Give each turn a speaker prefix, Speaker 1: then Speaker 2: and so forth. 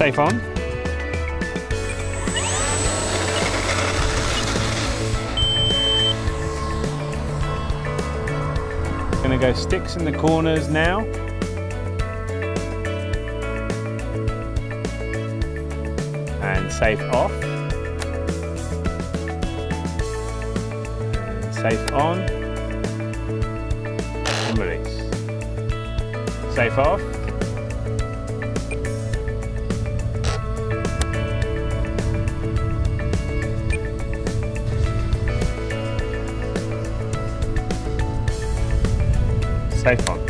Speaker 1: Safe on. Gonna go sticks in the corners now. And safe off. And safe on. And release. Safe off. Safe on.